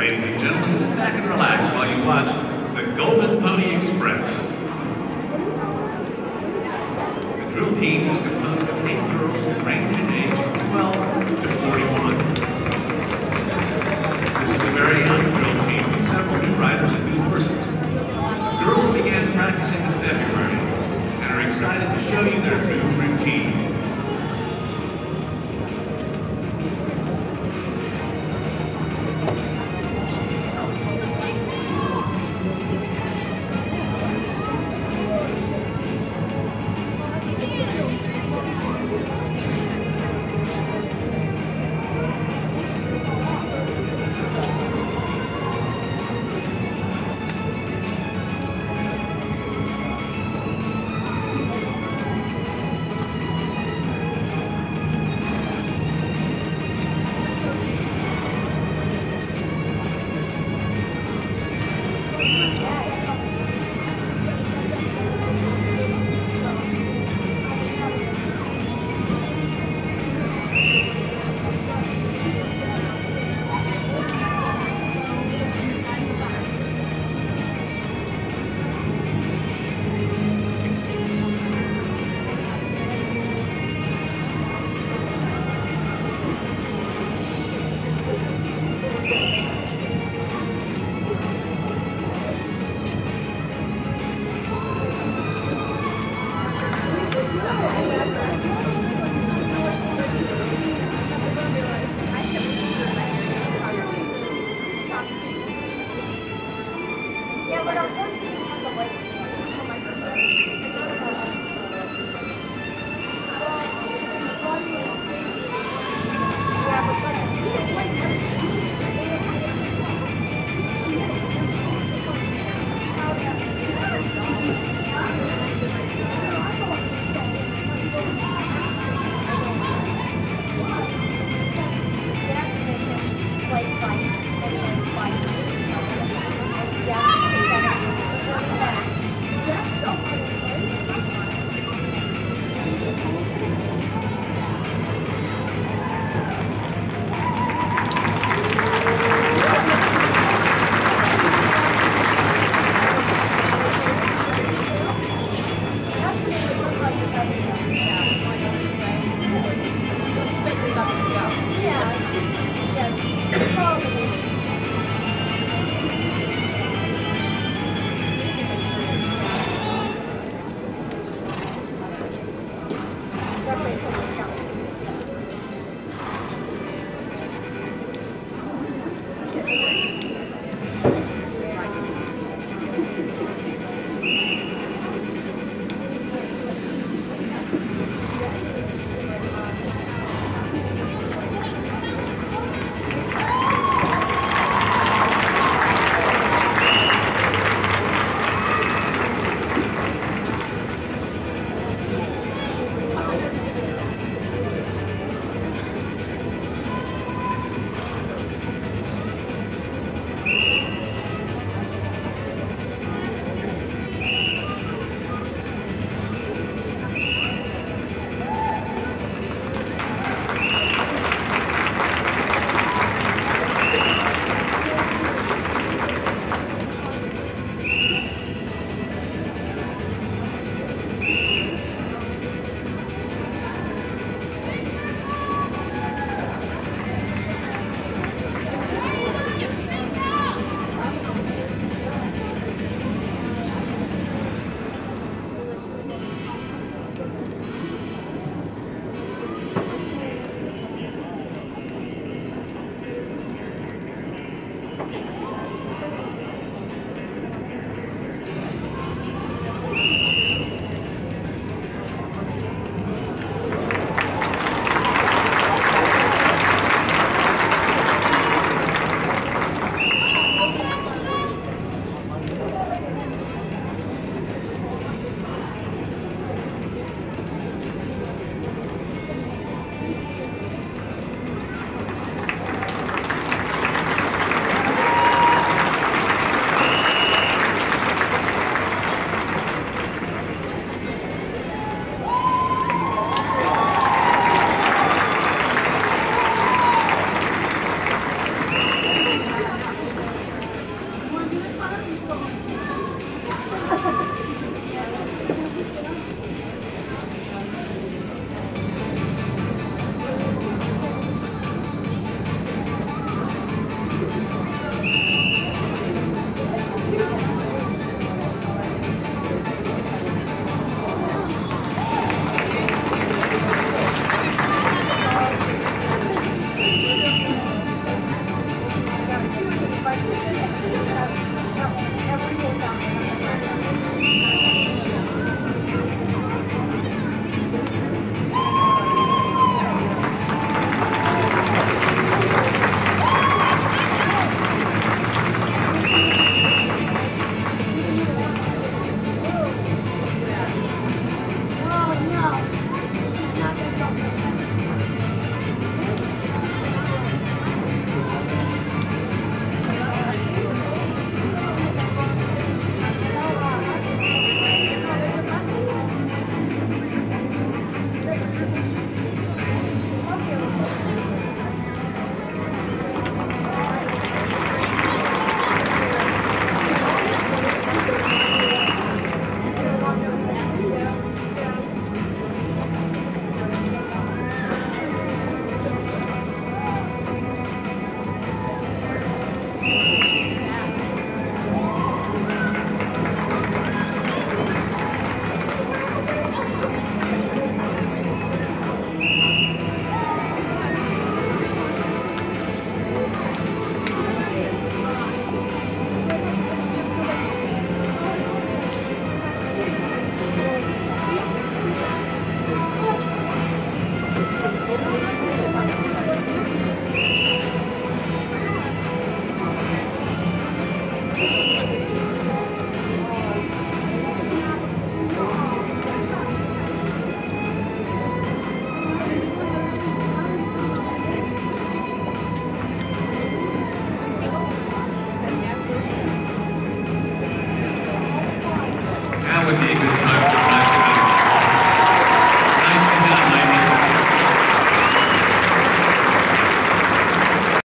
Ladies and gentlemen, sit back and relax while you watch the Golden Pony Express. The drill team is composed of eight girls who range in age from 12 to 41.